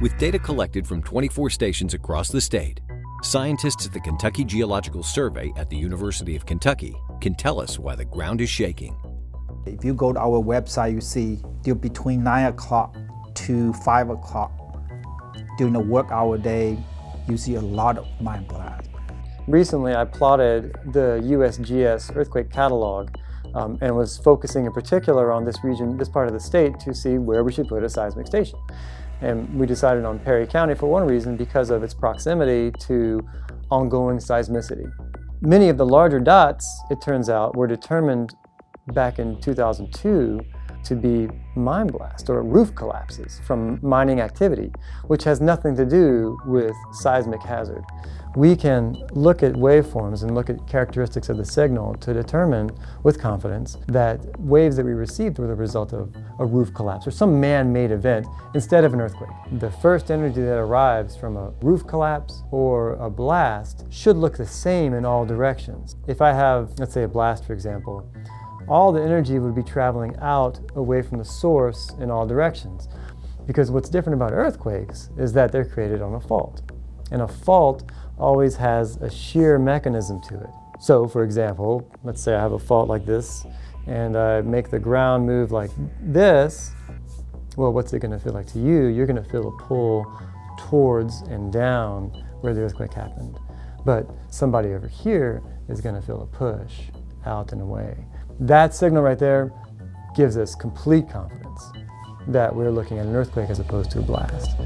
With data collected from 24 stations across the state, scientists at the Kentucky Geological Survey at the University of Kentucky can tell us why the ground is shaking. If you go to our website, you see between 9 o'clock to 5 o'clock during the work hour day, you see a lot of mine blasts. Recently, I plotted the USGS earthquake catalog um, and was focusing in particular on this region, this part of the state, to see where we should put a seismic station. And we decided on Perry County for one reason, because of its proximity to ongoing seismicity. Many of the larger dots, it turns out, were determined back in 2002 to be mine blast or roof collapses from mining activity, which has nothing to do with seismic hazard. We can look at waveforms and look at characteristics of the signal to determine with confidence that waves that we received were the result of a roof collapse or some man-made event instead of an earthquake. The first energy that arrives from a roof collapse or a blast should look the same in all directions. If I have, let's say a blast for example, all the energy would be traveling out away from the source in all directions. Because what's different about earthquakes is that they're created on a fault. And a fault always has a shear mechanism to it. So for example, let's say I have a fault like this and I make the ground move like this, well, what's it gonna feel like to you? You're gonna feel a pull towards and down where the earthquake happened. But somebody over here is gonna feel a push out and away. That signal right there gives us complete confidence that we're looking at an earthquake as opposed to a blast.